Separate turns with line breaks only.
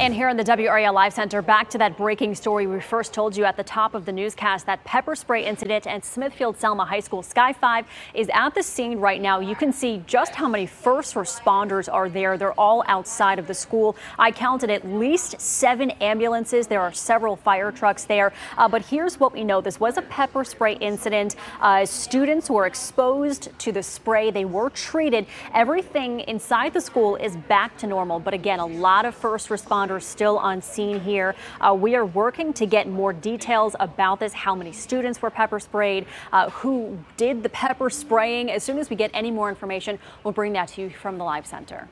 And here in the WRAL Live Center, back to that breaking story we first told you at the top of the newscast, that pepper spray incident at Smithfield Selma High School. Sky 5 is at the scene right now. You can see just how many first responders are there. They're all outside of the school. I counted at least seven ambulances. There are several fire trucks there. Uh, but here's what we know. This was a pepper spray incident. Uh, students were exposed to the spray. They were treated. Everything inside the school is back to normal. But again, a lot of first responders responders still on scene here. Uh, we are working to get more details about this, how many students were pepper sprayed, uh, who did the pepper spraying. As soon as we get any more information, we'll bring that to you from the live center.